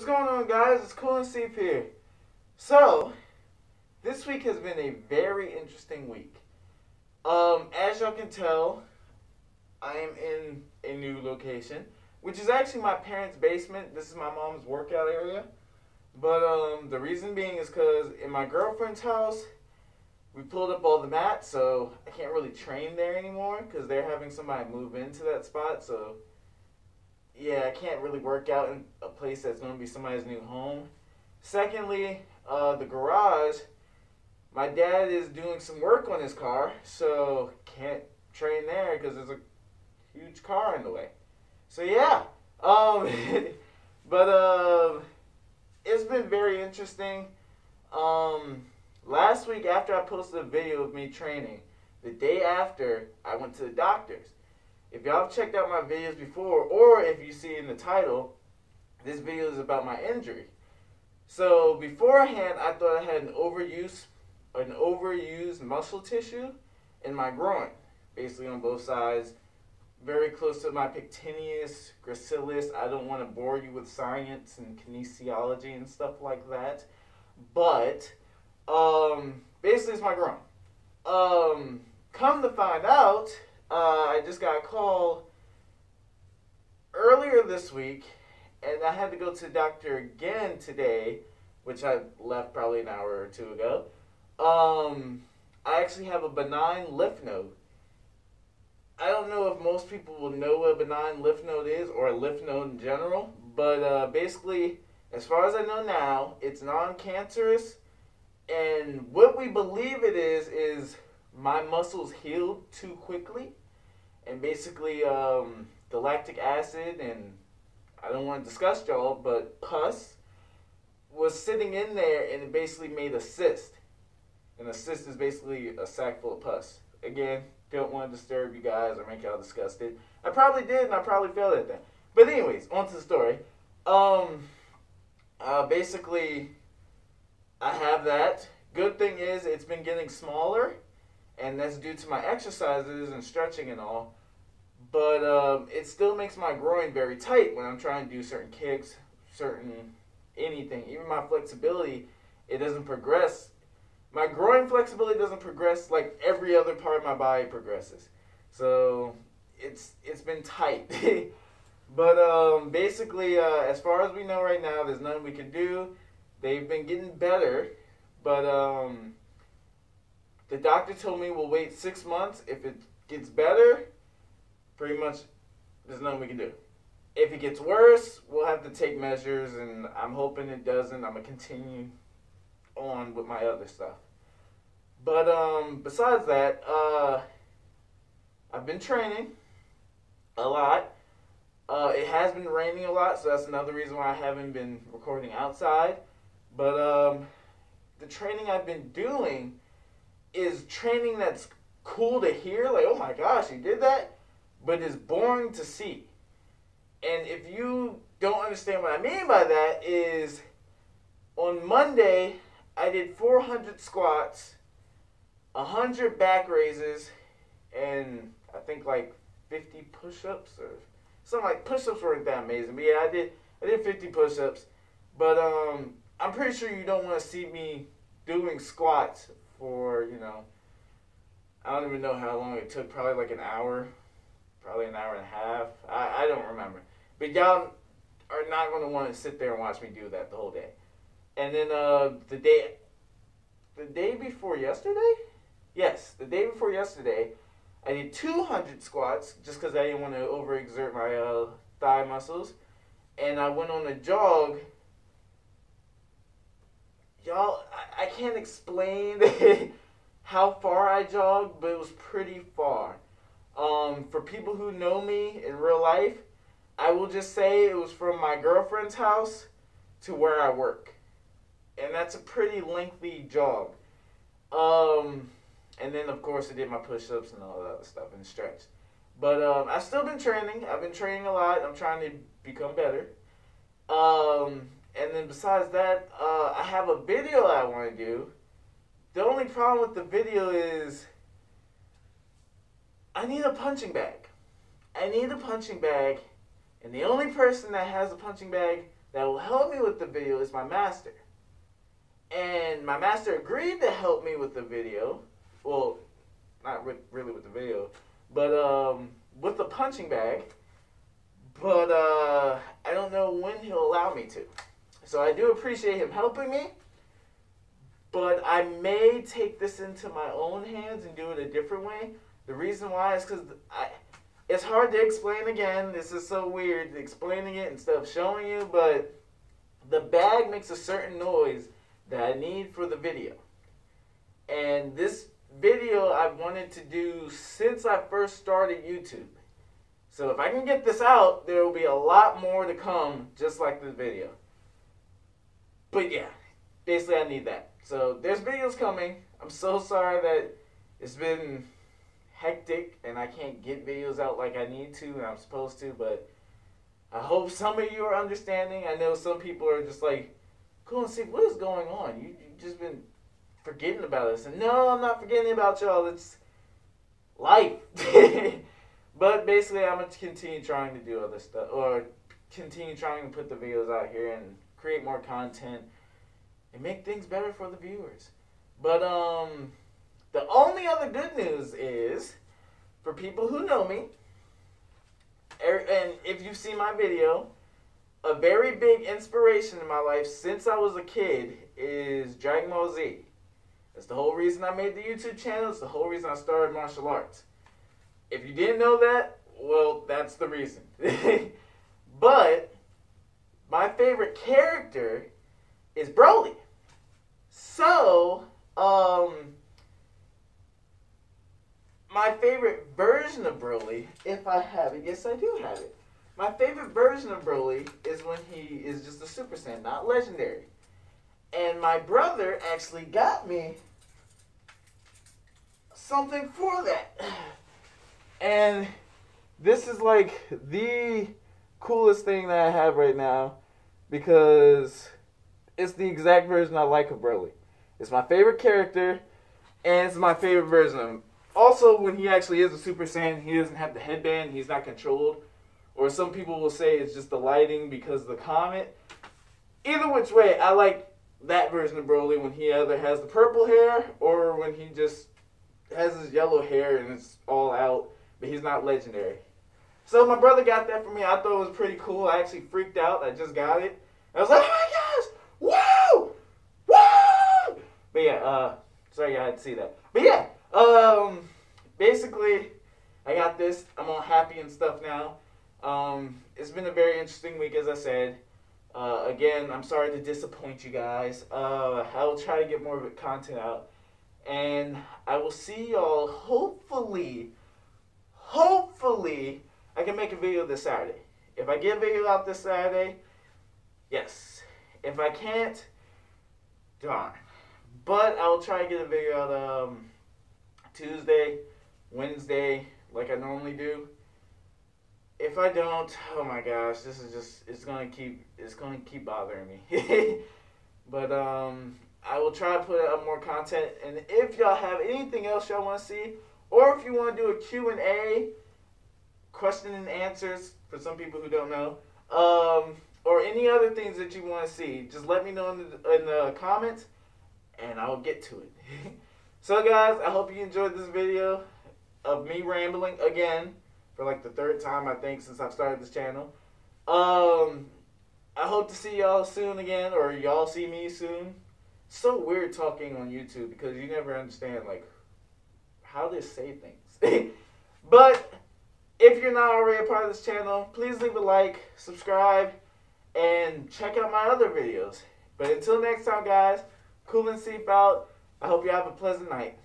What's going on, guys? It's Coolin Ceaf here. So, this week has been a very interesting week. Um, as y'all can tell, I am in a new location, which is actually my parents' basement. This is my mom's workout area. But um, the reason being is because in my girlfriend's house, we pulled up all the mats, so I can't really train there anymore because they're having somebody move into that spot. So, yeah, I can't really work out in a place that's going to be somebody's new home. Secondly, uh, the garage, my dad is doing some work on his car, so can't train there because there's a huge car in the way. So, yeah. Um, but uh, it's been very interesting. Um, Last week, after I posted a video of me training, the day after, I went to the doctor's. If y'all checked out my videos before, or if you see in the title, this video is about my injury. So beforehand, I thought I had an overuse, an overused muscle tissue in my groin, basically on both sides, very close to my pectineus, gracilis. I don't want to bore you with science and kinesiology and stuff like that, but um, basically, it's my groin. Um, come to find out, uh, I just got a call earlier this week, and I had to go to the doctor again today, which I left probably an hour or two ago. Um, I actually have a benign lymph node. I don't know if most people will know what a benign lymph node is or a lymph node in general, but uh, basically, as far as I know now, it's non cancerous and what we believe it is is my muscles healed too quickly, and basically um, the lactic acid and I don't want to discuss y'all, but pus was sitting in there and it basically made a cyst. And a cyst is basically a sack full of pus. Again, don't want to disturb you guys or make y'all disgusted. I probably did, and I probably failed at that. But anyways, on to the story. Um, uh, basically, I have that. Good thing is it's been getting smaller, and that's due to my exercises and stretching and all. But um, it still makes my groin very tight when I'm trying to do certain kicks, certain anything. Even my flexibility, it doesn't progress. My groin flexibility doesn't progress like every other part of my body progresses. So it's it's been tight. but um, basically, uh, as far as we know right now, there's nothing we can do. They've been getting better, but um, the doctor told me we'll wait six months. If it gets better, pretty much there's nothing we can do. If it gets worse, we'll have to take measures, and I'm hoping it doesn't. I'm gonna continue on with my other stuff. But um, besides that, uh, I've been training a lot. Uh, it has been raining a lot, so that's another reason why I haven't been recording outside. But um, the training I've been doing is training that's cool to hear, like, oh my gosh, you did that, but is boring to see. And if you don't understand what I mean by that, is on Monday, I did 400 squats, 100 back raises, and I think like 50 push ups or something like push ups weren't that amazing. But yeah, I did I did 50 push ups. But um I'm pretty sure you don't want to see me doing squats for, you know, I don't even know how long it took, probably like an hour, probably an hour and a half. I, I don't remember. But y'all are not going to want to sit there and watch me do that the whole day. And then uh, the day, the day before yesterday, yes, the day before yesterday, I did 200 squats just because I didn't want to overexert my uh, thigh muscles, and I went on a jog y'all, I, I can't explain how far I jogged, but it was pretty far. Um, for people who know me in real life, I will just say it was from my girlfriend's house to where I work. And that's a pretty lengthy jog. Um, and then, of course, I did my push ups and all that other stuff and stretch. But um, I've still been training. I've been training a lot. I'm trying to become better. Um, and then besides that, uh, I have a video I want to do. The only problem with the video is I need a punching bag. I need a punching bag, and the only person that has a punching bag that will help me with the video is my master. And my master agreed to help me with the video. Well, not really with the video, but um, with the punching bag. But uh, I don't know when he'll allow me to. So I do appreciate him helping me. But I may take this into my own hands and do it a different way. The reason why is because it's hard to explain again. This is so weird explaining it instead of showing you, but the bag makes a certain noise that I need for the video. And this video I've wanted to do since I first started YouTube. So if I can get this out, there will be a lot more to come just like this video. But yeah, basically I need that. So there's videos coming. I'm so sorry that it's been hectic and I can't get videos out like I need to and I'm supposed to, but I hope some of you are understanding. I know some people are just like, cool and see what is going on. You you just been forgetting about us. And no, I'm not forgetting about y'all. It's life. but basically, I'm gonna continue trying to do other stuff or continue trying to put the videos out here and create more content and make things better for the viewers. But um the only other good news is for people who know me, er, and if you've seen my video, a very big inspiration in my life since I was a kid is Dragon Ball Z. That's the whole reason I made the YouTube channel. It's the whole reason I started martial arts. If you didn't know that, well, that's the reason. but favorite character is Broly. So, um, my favorite version of Broly, if I have it, yes, I do have it. My favorite version of Broly is when he is just a Super Saiyan, not legendary. And my brother actually got me something for that. And this is like the coolest thing that I have right now because it's the exact version I like of Broly. It's my favorite character and it's my favorite version of him also, when he actually is a Super Saiyan, he doesn't have the headband. He's not controlled. Or some people will say it's just the lighting because of the comet. Either which way, I like that version of Broly when he either has the purple hair or when he just has his yellow hair and it's all out, but he's not legendary. So my brother got that for me. I thought it was pretty cool. I actually freaked out. I just got it. I was like, oh my gosh, woo, woo! But yeah, uh, sorry I had to see that. But yeah, um, basically, I got this. I'm all happy and stuff now. Um, it's been a very interesting week, as I said. Uh, again, I'm sorry to disappoint you guys. Uh, I will try to get more content out. And I will see y'all hopefully, hopefully, I can make a video this Saturday. If I get a video out this Saturday, yes. If I can't, darn. But I will try to get a video out um, Tuesday, Wednesday, like I normally do. If I don't, oh my gosh, this is just it's gonna keep it's gonna keep bothering me. but um I will try to put out more content and if y'all have anything else y'all wanna see, or if you wanna do a Q&A, question and answers for some people who don't know, um, or any other things that you want to see, just let me know in the, in the comments and I'll get to it. So guys, I hope you enjoyed this video of me rambling again for like the third time I think since I've started this channel. Um, I hope to see y'all soon again or y'all see me soon. So weird talking on YouTube because you never understand like how they say things. but if you're not already a part of this channel, please leave a like, subscribe, and check out my other videos. But until next time, guys, cool and out. I hope you have a pleasant night.